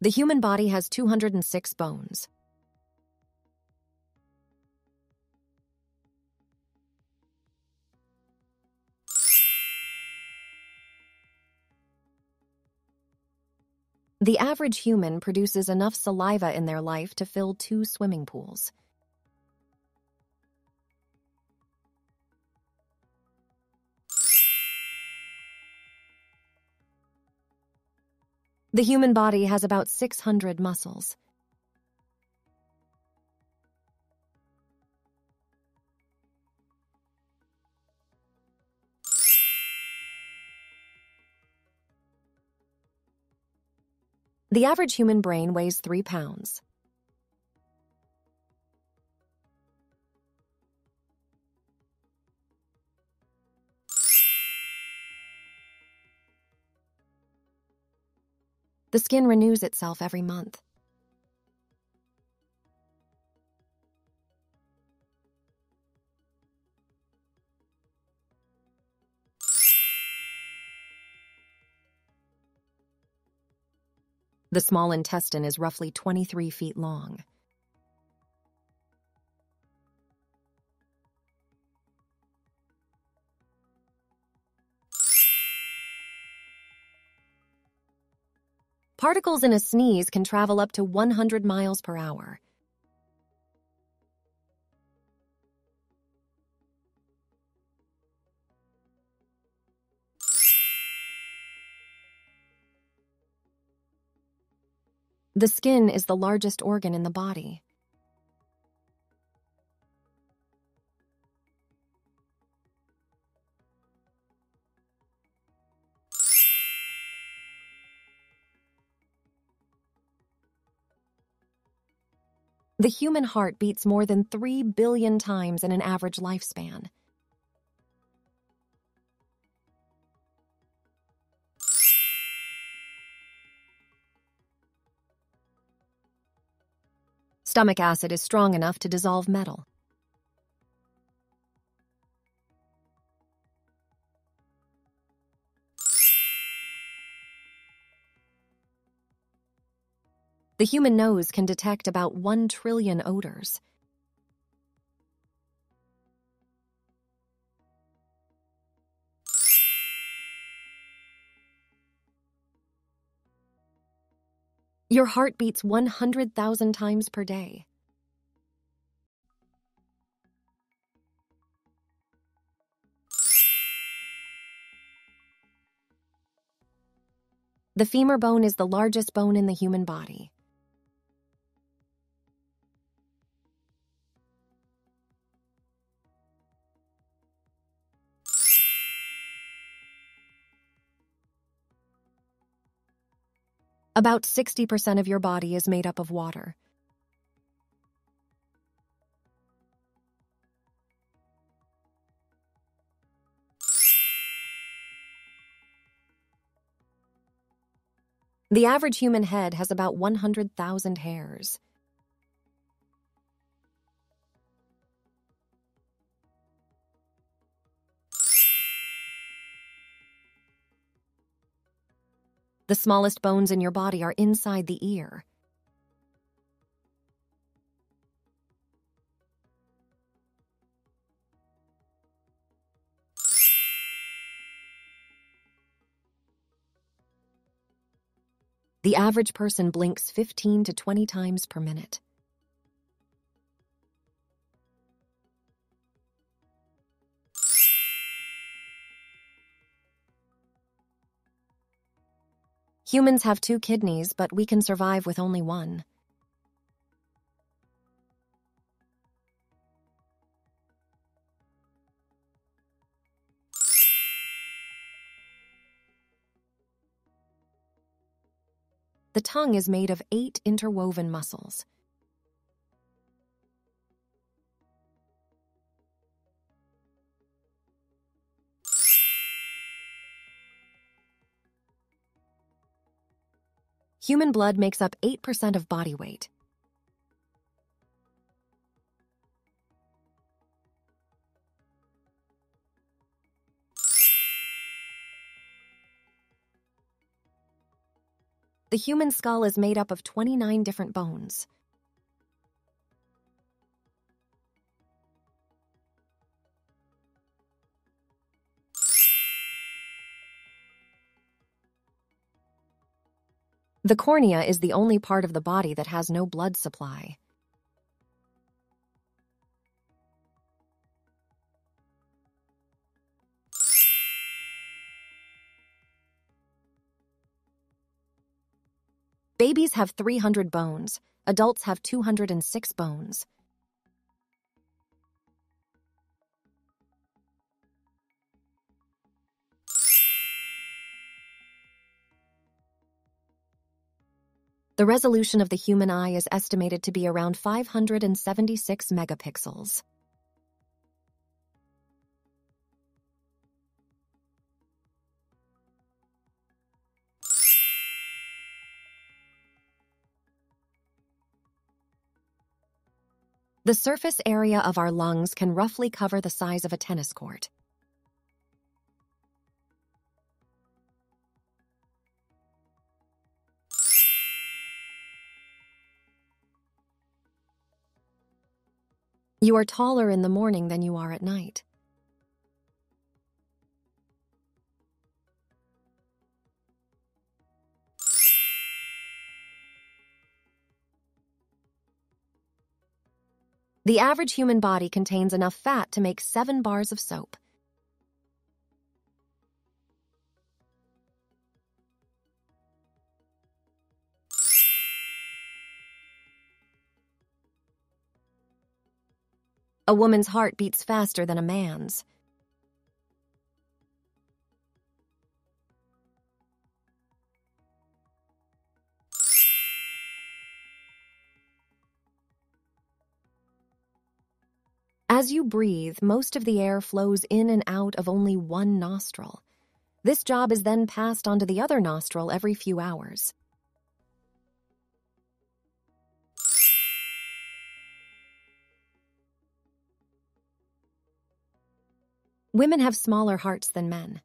The human body has 206 bones. The average human produces enough saliva in their life to fill two swimming pools. The human body has about 600 muscles. The average human brain weighs 3 pounds. The skin renews itself every month. The small intestine is roughly 23 feet long. Particles in a sneeze can travel up to 100 miles per hour. The skin is the largest organ in the body. The human heart beats more than 3 billion times in an average lifespan. Stomach acid is strong enough to dissolve metal. The human nose can detect about 1 trillion odors. Your heart beats 100,000 times per day. The femur bone is the largest bone in the human body. About 60% of your body is made up of water. The average human head has about 100,000 hairs. The smallest bones in your body are inside the ear. The average person blinks 15 to 20 times per minute. Humans have two kidneys, but we can survive with only one. The tongue is made of eight interwoven muscles. Human blood makes up 8% of body weight. The human skull is made up of 29 different bones. The cornea is the only part of the body that has no blood supply. Babies have 300 bones. Adults have 206 bones. The resolution of the human eye is estimated to be around 576 megapixels. The surface area of our lungs can roughly cover the size of a tennis court. You are taller in the morning than you are at night. The average human body contains enough fat to make seven bars of soap. A woman's heart beats faster than a man's. As you breathe, most of the air flows in and out of only one nostril. This job is then passed onto the other nostril every few hours. Women have smaller hearts than men.